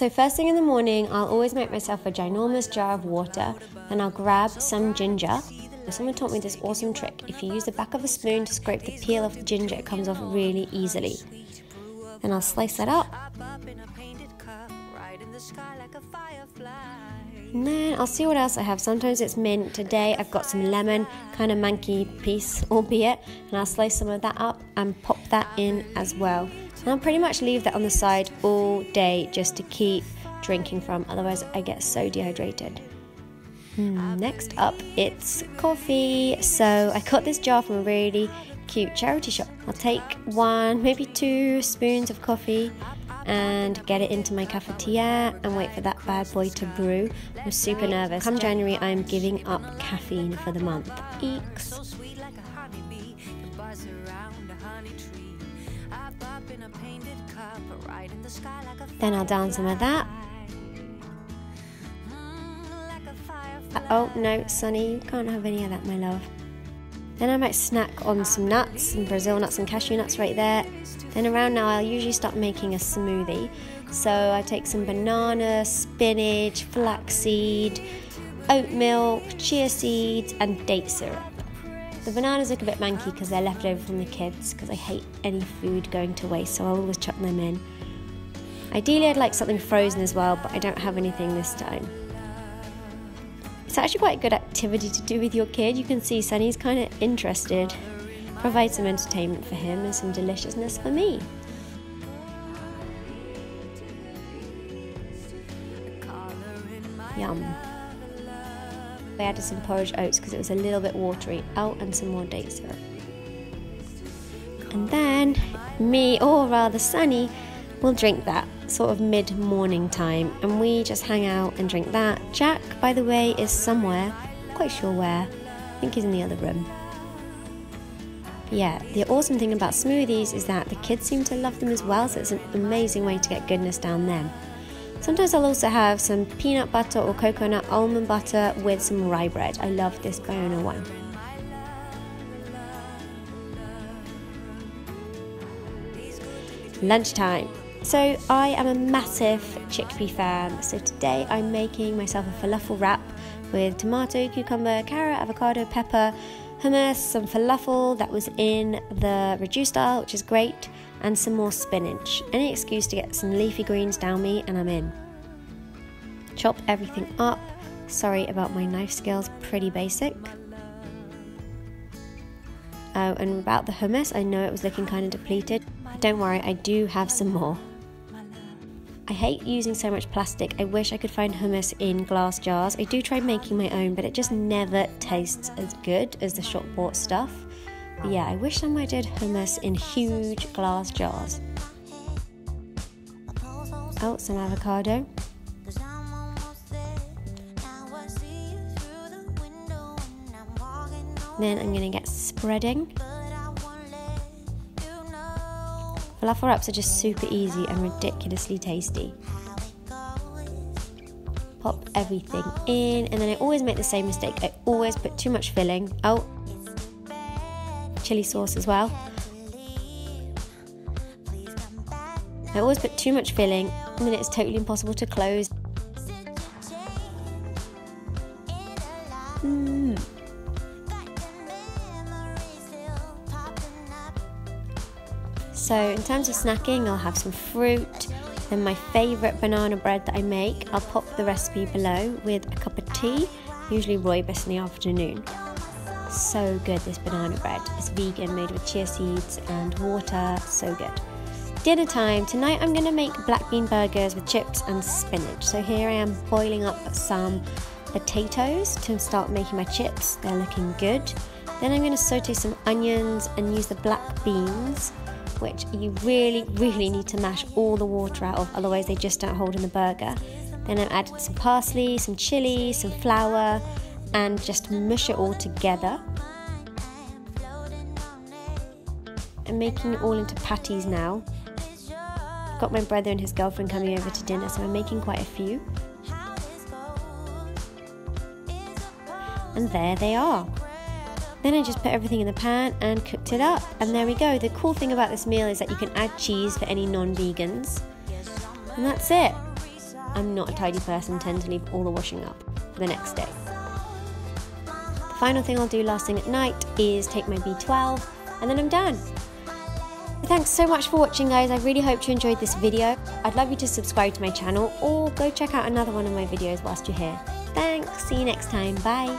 So, first thing in the morning, I'll always make myself a ginormous jar of water, then I'll grab some ginger. Someone taught me this awesome trick. If you use the back of a spoon to scrape the peel off the ginger, it comes off really easily. Then I'll slice that up. And then I'll see what else I have. Sometimes it's mint. Today I've got some lemon, kind of manky piece, albeit, and I'll slice some of that up and pop that in as well. And I'll pretty much leave that on the side all day just to keep drinking from, otherwise, I get so dehydrated. Next up, it's coffee. So I got this jar from a really cute charity shop. I'll take one, maybe two spoons of coffee and get it into my cafetiere and wait for that bad boy to brew. I'm super nervous. Come January, I'm giving up caffeine for the month. Eeks. Then I'll down some of that. Oh no, Sonny, you can't have any of that, my love. Then I might snack on some nuts, some Brazil nuts and cashew nuts right there. Then around now, I'll usually start making a smoothie. So I take some banana, spinach, flaxseed, oat milk, chia seeds, and date syrup. The bananas look a bit manky because they're left over from the kids because I hate any food going to waste, so I'll always chuck them in. Ideally, I'd like something frozen as well, but I don't have anything this time. It's actually quite a good activity to do with your kid. You can see Sonny's kind of interested. Provide some entertainment for him and some deliciousness for me. Yum. I added some porridge oats because it was a little bit watery. Oh, and some more date syrup. And then me, or rather Sonny, will drink that sort of mid morning time and we just hang out and drink that. Jack, by the way, is somewhere, quite sure where. I think he's in the other room. Yeah, the awesome thing about smoothies is that the kids seem to love them as well, so it's an amazing way to get goodness down them. Sometimes I'll also have some peanut butter or coconut almond butter with some rye bread. I love this Biona one. Lunchtime. So, I am a massive chickpea fan. So, today I'm making myself a falafel wrap with tomato, cucumber, carrot, avocado, pepper, hummus, some falafel that was in the reduced style, which is great, and some more spinach. Any excuse to get some leafy greens down me, and I'm in. Chop everything up. Sorry about my knife skills, pretty basic. Oh, and about the hummus, I know it was looking kind of depleted. Don't worry, I do have some more. I hate using so much plastic. I wish I could find hummus in glass jars. I do try making my own, but it just never tastes as good as the shop bought stuff. Yeah, I wish someone did hummus in huge glass jars. Oh, some avocado. Then I'm going to get spreading. Falafel wraps are just super easy and ridiculously tasty. Pop everything in, and then I always make the same mistake. I always put too much filling. Oh, chili sauce as well. I always put too much filling, and then it's totally impossible to close. Mm. So, in terms of snacking, I'll have some fruit. Then, my favourite banana bread that I make, I'll pop the recipe below with a cup of tea, usually rooibos in the afternoon. So good, this banana bread. It's vegan, made with chia seeds and water, so good. Dinner time. Tonight I'm going to make black bean burgers with chips and spinach. So, here I am boiling up some potatoes to start making my chips. They're looking good. Then I'm going to saute some onions and use the black beans which you really, really need to mash all the water out of, otherwise, they just don't hold in the burger. Then I've added some parsley, some chili, some flour, and just mush it all together. I'm making it all into patties now. Got my brother and his girlfriend coming over to dinner, so I'm making quite a few. And there they are. Then I just put everything in the pan and cooked it up. And there we go. The cool thing about this meal is that you can add cheese for any non vegans. And that's it. I'm not a tidy person, tend to leave all the washing up for the next day. Final thing I'll do last thing at night is take my B12 and then I'm done. Thanks so much for watching guys, I really hope you enjoyed this video. I'd love you to subscribe to my channel or go check out another one of my videos whilst you're here. Thanks, see you next time, bye.